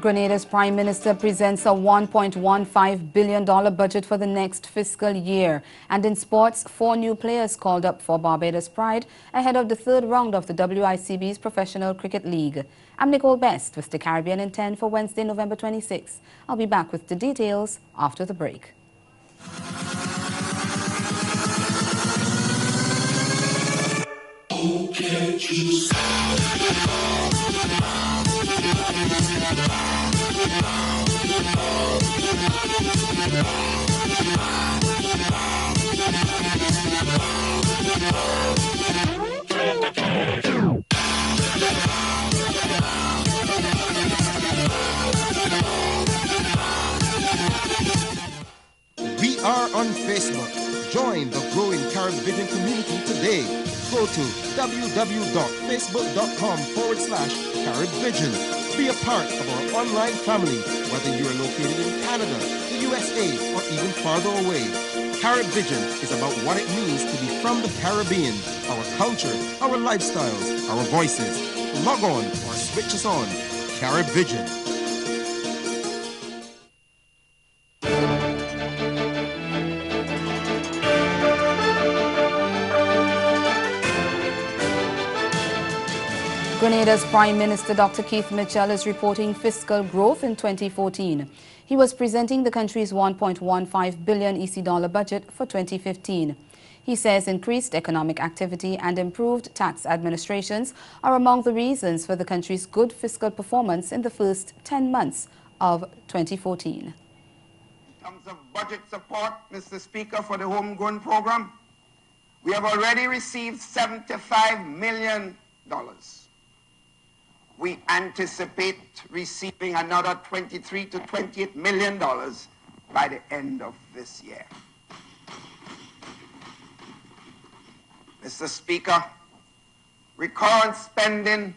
Grenada's Prime Minister presents a $1.15 billion budget for the next fiscal year. And in sports, four new players called up for Barbados Pride ahead of the third round of the WICB's Professional Cricket League. I'm Nicole Best with the Caribbean in 10 for Wednesday, November 26. I'll be back with the details after the break. We are on Facebook. Join the growing Caribbean community today. Go to www.facebook.com forward slash Caribvision. Be a part of our online family, whether you are located in Canada, the USA, or even farther away. Caribvision is about what it means to be from the Caribbean, our culture, our lifestyles, our voices. Log on or switch us on. Caribvision. Grenada's Prime Minister Dr. Keith Mitchell is reporting fiscal growth in 2014. He was presenting the country's 1.15 billion EC dollar budget for 2015. He says increased economic activity and improved tax administrations are among the reasons for the country's good fiscal performance in the first 10 months of 2014. In terms of budget support, Mr. Speaker, for the homegrown program, we have already received $75 million. We anticipate receiving another 23 to 28 million dollars by the end of this year. Mr. Speaker, recurrent spending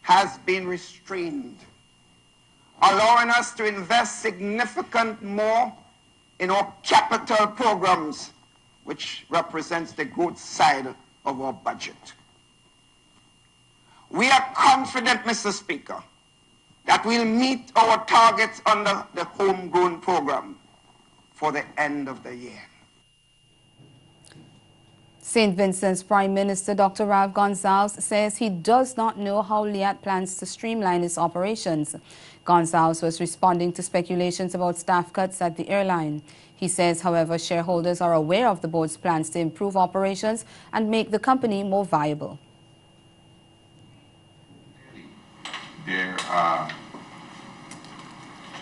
has been restrained, allowing us to invest significant more in our capital programs, which represents the growth side of our budget. We are confident, Mr. Speaker, that we'll meet our targets under the homegrown program for the end of the year. St. Vincent's Prime Minister Dr. Ralph Gonsalves says he does not know how Liat plans to streamline its operations. Gonsalves was responding to speculations about staff cuts at the airline. He says, however, shareholders are aware of the board's plans to improve operations and make the company more viable. Are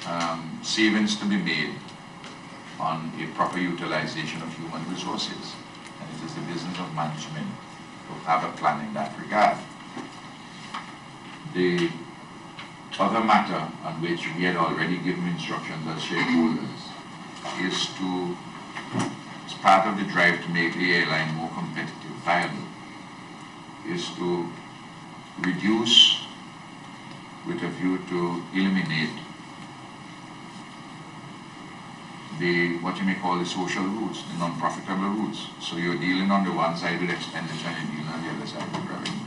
um, savings to be made on a proper utilization of human resources. And it is the business of management to have a plan in that regard. The other matter on which we had already given instructions as shareholders is to, as part of the drive to make the airline more competitive, viable, is to reduce with a view to eliminate the what you may call the social routes, the non-profitable routes. So you're dealing on the one side with expenditure and you're dealing on the other side with revenue.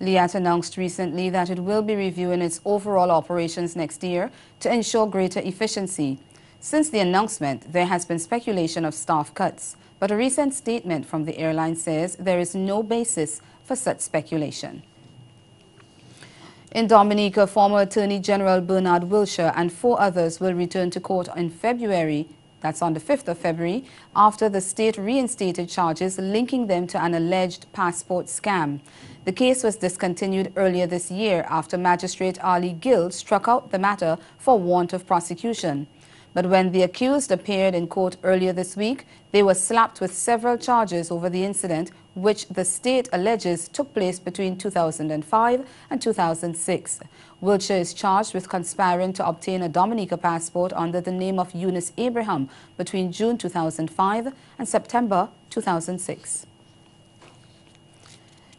Liat announced recently that it will be reviewing its overall operations next year to ensure greater efficiency. Since the announcement, there has been speculation of staff cuts, but a recent statement from the airline says there is no basis for such speculation. In Dominica, former Attorney General Bernard Wiltshire and four others will return to court in February, that's on the 5th of February, after the state reinstated charges linking them to an alleged passport scam. The case was discontinued earlier this year after Magistrate Ali Gill struck out the matter for want of prosecution. But when the accused appeared in court earlier this week, they were slapped with several charges over the incident, which the state alleges took place between 2005 and 2006. Wiltshire is charged with conspiring to obtain a Dominica passport under the name of Eunice Abraham between June 2005 and September 2006.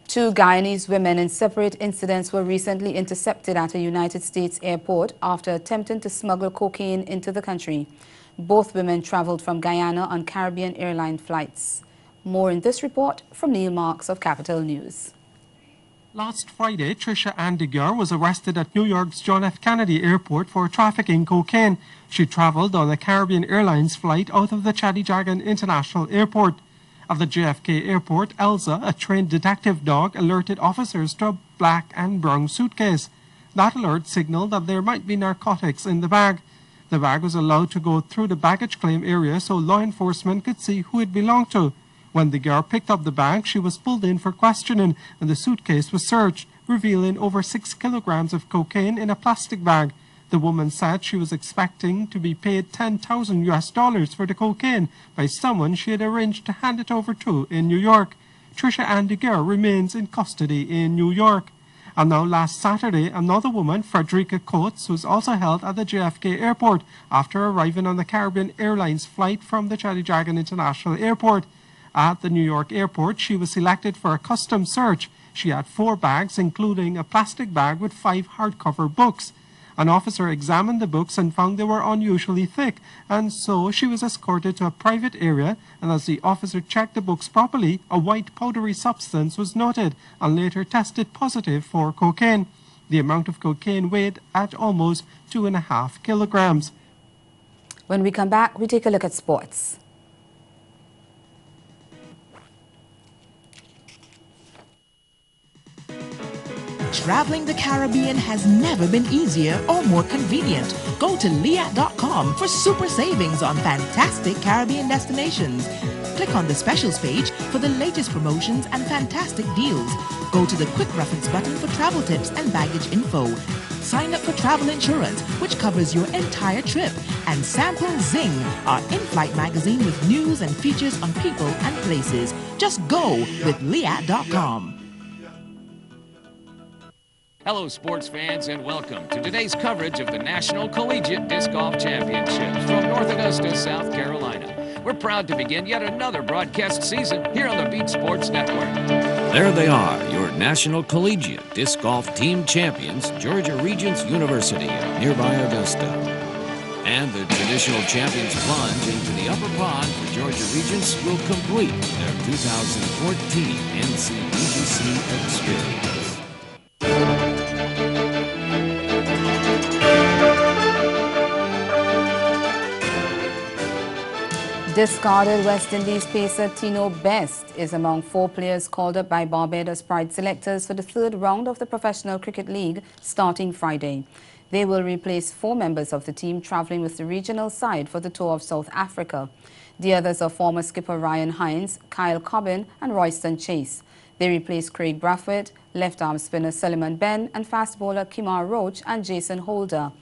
Two Guyanese women in separate incidents were recently intercepted at a United States airport after attempting to smuggle cocaine into the country. Both women traveled from Guyana on Caribbean airline flights. More in this report from Neil Marks of Capital News. Last Friday, Trisha Ann was arrested at New York's John F. Kennedy Airport for trafficking cocaine. She traveled on a Caribbean Airlines flight out of the Cheddi Jagan International Airport. At the JFK airport, Elsa, a trained detective dog, alerted officers to a black and brown suitcase. That alert signaled that there might be narcotics in the bag. The bag was allowed to go through the baggage claim area so law enforcement could see who it belonged to. When the girl picked up the bag, she was pulled in for questioning and the suitcase was searched, revealing over six kilograms of cocaine in a plastic bag. The woman said she was expecting to be paid 10,000 US dollars for the cocaine by someone she had arranged to hand it over to in New York. Trisha Ann DeGuer remains in custody in New York. And now last Saturday, another woman, Frederica Coates, was also held at the JFK airport after arriving on the Caribbean Airlines flight from the Cheddi Jagan International Airport. At the New York airport, she was selected for a custom search. She had four bags, including a plastic bag with five hardcover books. An officer examined the books and found they were unusually thick, and so she was escorted to a private area. And as the officer checked the books properly, a white powdery substance was noted and later tested positive for cocaine. The amount of cocaine weighed at almost two and a half kilograms. When we come back, we take a look at sports. Traveling the Caribbean has never been easier or more convenient. Go to liat.com for super savings on fantastic Caribbean destinations. Click on the specials page for the latest promotions and fantastic deals. Go to the quick reference button for travel tips and baggage info. Sign up for travel insurance, which covers your entire trip. And sample Zing, our in-flight magazine with news and features on people and places. Just go with liat.com. Hello, sports fans, and welcome to today's coverage of the National Collegiate Disc Golf Championships from North Augusta, South Carolina. We're proud to begin yet another broadcast season here on the Beat Sports Network. There they are, your National Collegiate Disc Golf Team Champions, Georgia Regents University nearby Augusta. And the traditional champions plunge into the upper pond for Georgia Regents will complete their 2014 NCDGC experience. Discarded West Indies pacer Tino Best is among four players called up by Barbados Pride selectors for the third round of the Professional Cricket League starting Friday. They will replace four members of the team travelling with the regional side for the tour of South Africa. The others are former skipper Ryan Hinds, Kyle Corbin and Royston Chase. They replace Kraigg Brathwaite, left-arm spinner Sulieman Benn and fast bowler Kemar Roach and Jason Holder.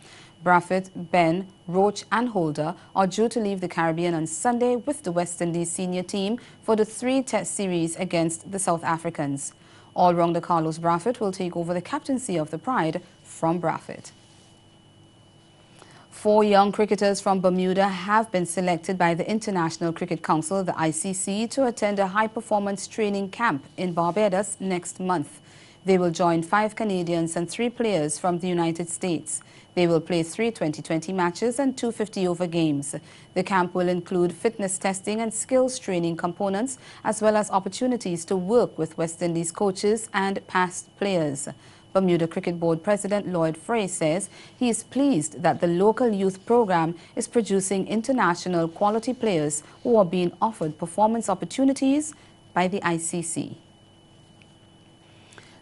Brathwaite, Benn, Roach and Holder are due to leave the Caribbean on Sunday with the West Indies senior team for the three-test series against the South Africans. All-rounder Carlos Brathwaite will take over the captaincy of the Pride from Brathwaite. Four young cricketers from Bermuda have been selected by the International Cricket Council, the ICC, to attend a high-performance training camp in Barbados next month. They will join five Canadians and three players from the United States. They will play three 2020 matches and two 50-over games. The camp will include fitness testing and skills training components, as well as opportunities to work with West Indies coaches and past players. Bermuda Cricket Board President Lloyd Frey says he is pleased that the local youth program is producing international quality players who are being offered performance opportunities by the ICC.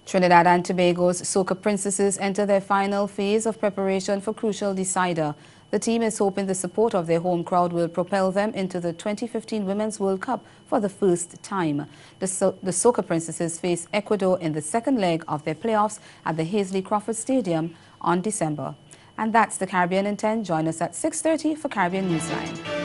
Trinidad and Tobago's Soca Princesses enter their final phase of preparation for crucial decider. The team is hoping the support of their home crowd will propel them into the 2015 Women's World Cup for the first time. The, so the Soca Princesses face Ecuador in the second leg of their playoffs at the Hasely Crawford Stadium on December. And that's the Caribbean in 10. Join us at 6.30 for Caribbean Newsline.